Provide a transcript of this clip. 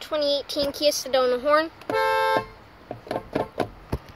2018 Kia Sedona Horn.